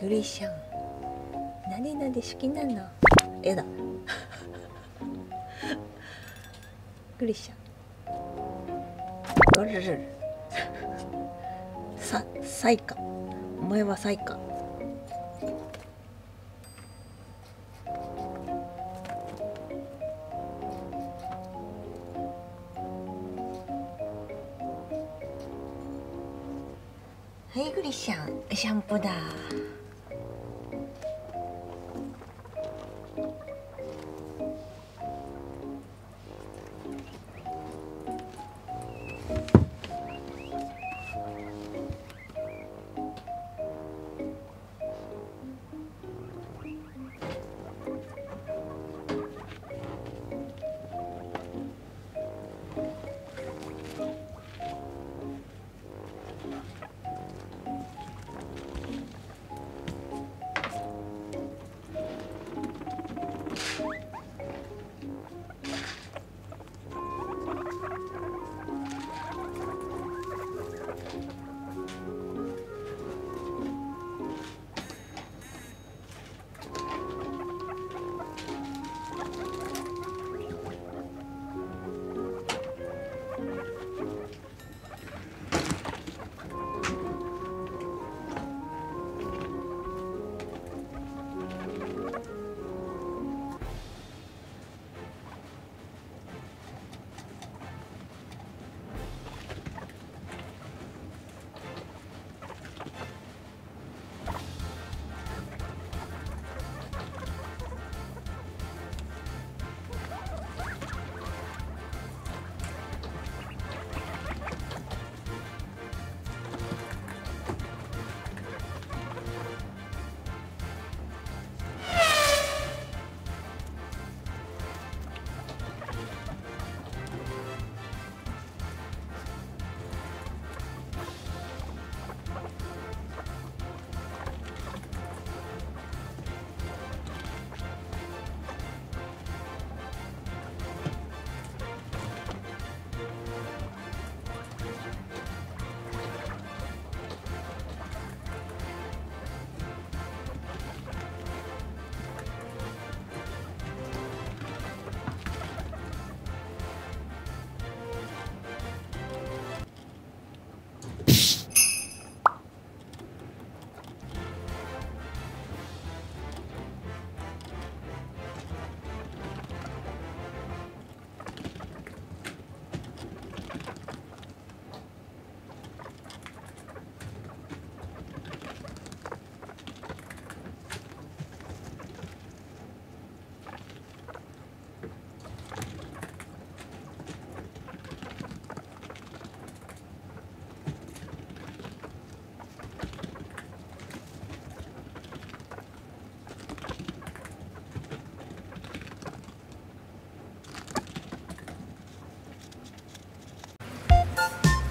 グリシャン。何々好きなの。絵だ。グリシャン。ゴルルルさサイカ。お前はサイカ。はいグリシャン。シャンプーだ。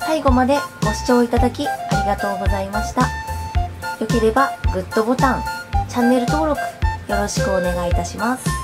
最後までご視聴いただきありがとうございました。よければグッドボタン、チャンネル登録よろしくお願いいたします。